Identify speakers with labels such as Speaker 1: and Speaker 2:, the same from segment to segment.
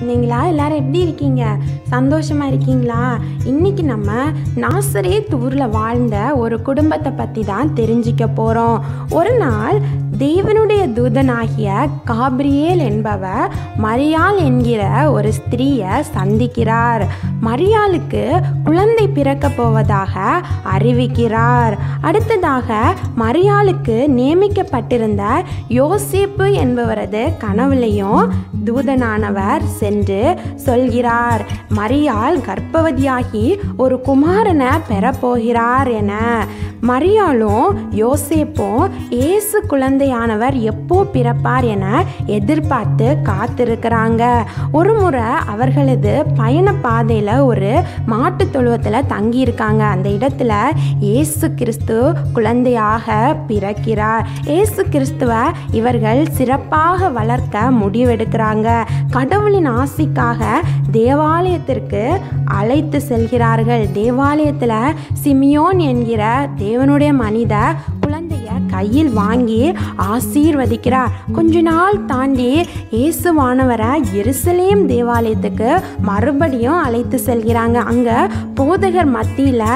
Speaker 1: நீங்களா? எல்லாரும் எப்படி இருக்கீங்க? சந்தோஷமா இருக்கீங்களா? இன்னைக்கு நம்ம நாசரே ஊரில் வாழ்ந்த ஒரு குடும்பத்தை பற்றி தான் தெரிஞ்சிக்க போகிறோம் ஒரு நாள் தேவனுடைய தூதனாகிய காப்ரியேல் என்பவர் மரியாள் என்கிற ஒரு ஸ்திரீயை சந்திக்கிறார். மரியாளுக்கு குழந்தை பிறக்க போவதாக அறிவிக்கிறார். அடுத்ததாக மரியாளுக்கு நியமிக்கப்பட்டிருந்த யோசேப்பு என்பவரது கனவுலையும் தூதனானவர் சென்று சொல்கிறார் மரியாள் கர்ப்பவதியாகி ஒரு குமாரனை பெறப்போகிறார் என. மரியாளும் யோசேப்பும் இயேசு குழந்தையானவர் எப் எப்போ பிறப்பார் என எதிர்பார்த்து காத்திருக்கிறாங்க. ஒரு முறை அவர்களது பயண பாதையில் ஒரு மாட்டு தொழுவத்தில் தங்கியிருக்காங்க. அந்த இடத்துல இயேசு கிறிஸ்து குழந்தையாக பிறக்கிறார். இயேசு கிறிஸ்துவை இவர்கள் சிறப்பாக வளர்க்க முடிவெடுக்கிறாங்க. கடவுளின் ஆசிக்காக தேவாலயத்திற்கு அழைத்து செல்கிறார்கள். தேவாலயத்தில் சிமியோன் என்கிற தேவனுடைய மனித குழந்தைய கையில் வாங்கி ஆசீர்வதிக்கிறார். கொஞ்ச நாள் தாண்டி இயேசுவானவரை எருசலேம் தேவாலயத்துக்கு மறுபடியும் அழைத்து செல்கிறாங்க. அங்கே போதகர் மத்தியில்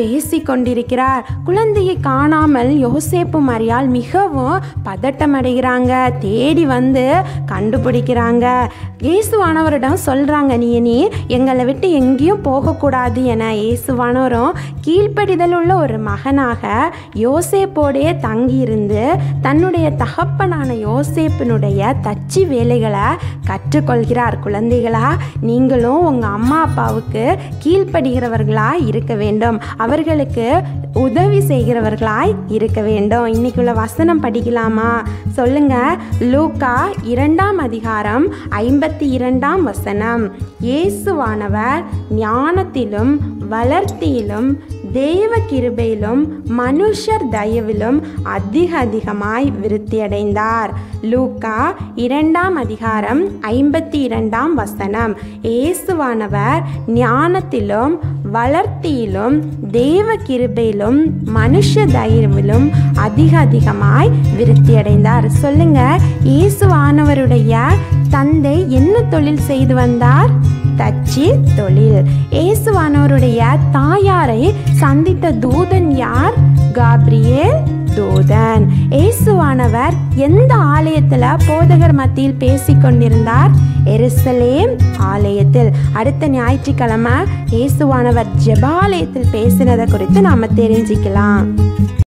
Speaker 1: பேசி கொண்டிருக்கிறார் குழந்தையை காணாமல் யோசேப்பு மரியால் மிகவும் பதட்டமடைகிறாங்க. தேடி வந்து கண்டுபிடிக்கிறாங்க. இயேசுவானவரிடம் சொல்கிறாங்க நீ நீ எங்களை விட்டு எங்கேயும் போகக்கூடாது என இயேசுவானவரும் கீழ்ப்படிதல் உள்ள ஒரு மகனாக யோசேப்போடைய தங்கியிருந்து தன்னுடைய தகப்பனான யோசேப்பினுடைய தச்சு வேலைகளை கற்றுக்கொள்கிறார். குழந்தைகளா நீங்களும் உங்கள் அம்மா அப்பாவுக்கு கீழ்ப்படுகிறவர்களாக இருக்க வேண்டும். அவர்களுக்கு உதவி செய்கிறவர்களாய் இருக்க வேண்டும். இன்னைக்குள்ள வசனம் படிக்கலாமா? சொல்லுங்க. லூக்கா இரண்டாம் அதிகாரம் ஐம்பத்தி இரண்டாம் வசனம். இயேசுவானவர் ஞானத்திலும் வளர்த்தியிலும் தேவ கிருபையிலும் மனுஷர் தயவிலும் அதிக அதிகமாய் விருத்தியடைந்தார். லூக்கா இரண்டாம் அதிகாரம் ஐம்பத்தி இரண்டாம் வசனம். இயேசுவானவர் ஞானத்திலும் வளர்த்தியிலும் தேவ கிருபையிலும் மனுஷ தயவிலும் அதிக அதிகமாய் விருத்தியடைந்தார். சொல்லுங்க இயேசுவானவருடைய தந்தை என்ன தொழில் செய்து வந்தார்? தச்சு தொழில். இயேசுவானவருடைய தாயாரை சந்தித்த தூதன் யார்? காப்ரியேல் தூதன். இயேசுவானவர் எந்த ஆலயத்தில் போதகர் மத்தியில் பேசி கொண்டிருந்தார் எருசலேம் ஆலயத்தில். அடுத்த ஞாயிற்றுக்கிழமை இயேசுவானவர் ஜெபாலயத்தில் பேசினதை குறித்து நாம் தெரிஞ்சுக்கலாம்.